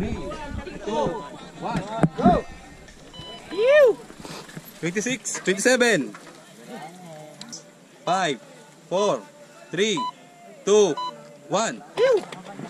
3, 2, 1. Go! 26, 27. 5, 4, 3, 2, 1. Fuck!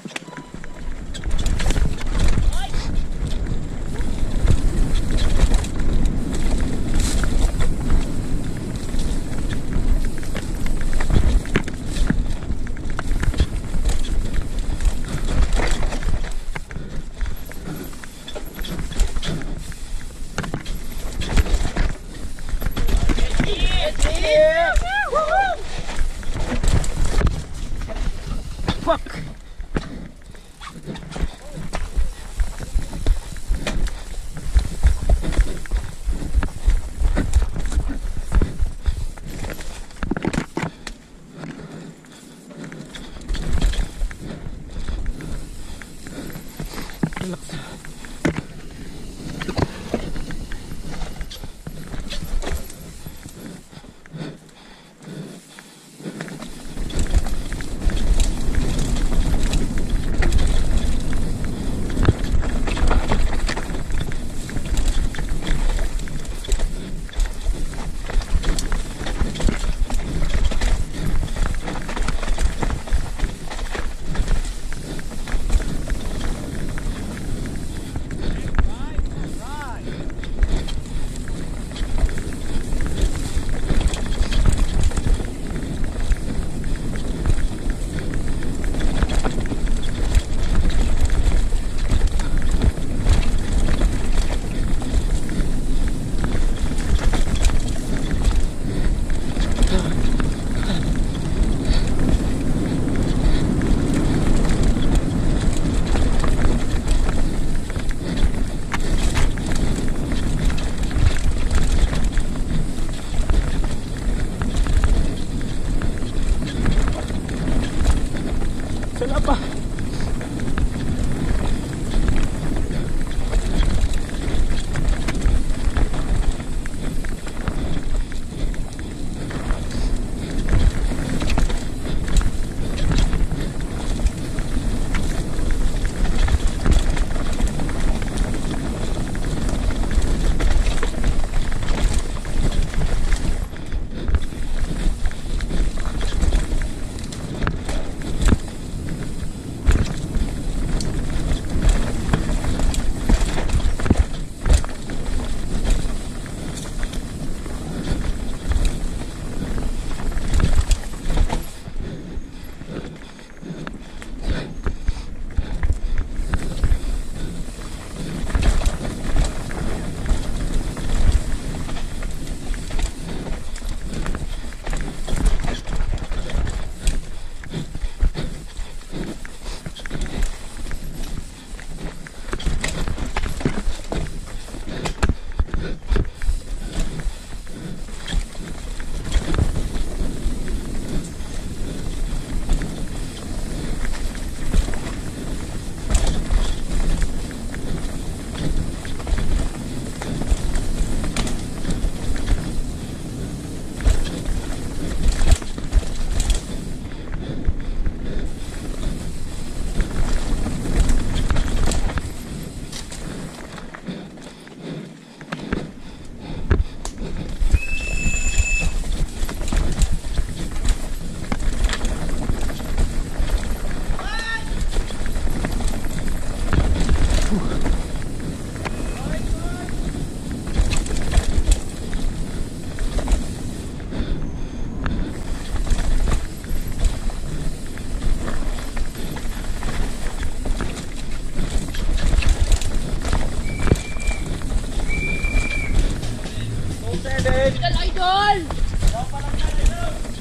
Idol! Idol! Idol!